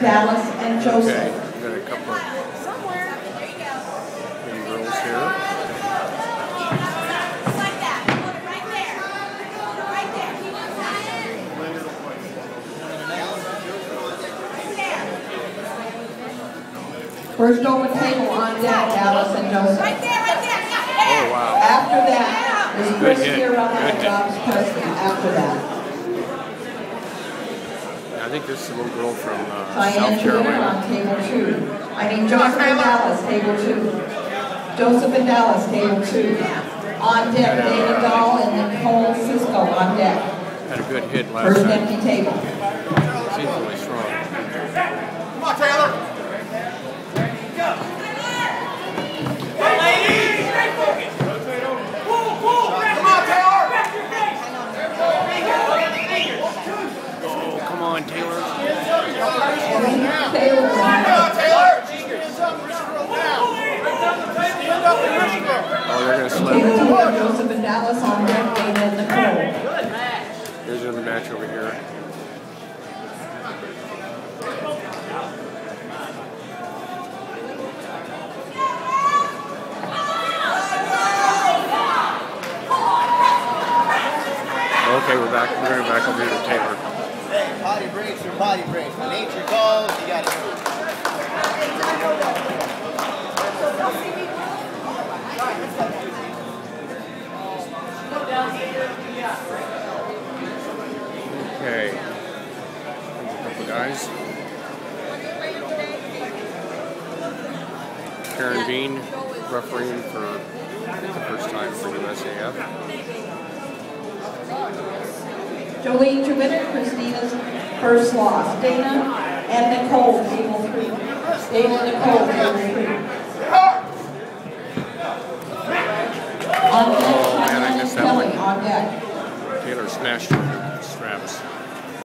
Dallas, and Joseph. we got a couple of young girls here. First open table on deck, Dallas and Joseph. Right there, right there. Oh, wow. After that is Good Chris hit. Sierra and. Dobbs Preston after that. I think this is a little girl from uh, Diane South Carolina. on table two. I mean Joseph and Dallas, table two. Joseph and Dallas, table two. On deck, Dana Dahl and Nicole Cisco on deck. Had a good hit last First empty table. Seems really strong. Come on, Taylor. Come on, Taylor. Oh, come on, Taylor. Taylor Come on on, Taylor. Stand up and wrist girl. Oh, they're going to two, Joseph and Dallas on and Nicole. Here's another match over here. Okay, we're back. We're going back over here to Taylor. Hey, potty breaks are potty breaks. When nature calls, you gotta. Okay. There's a couple guys. Karen Bean refereeing for the first time for USAF. Jolene Trevino, Christina's first loss. Dana and Nicole, table three. Dana and Nicole, table three. On deck, Oh, man, I missed that Kelly one. on deck. Taylor smashed her straps.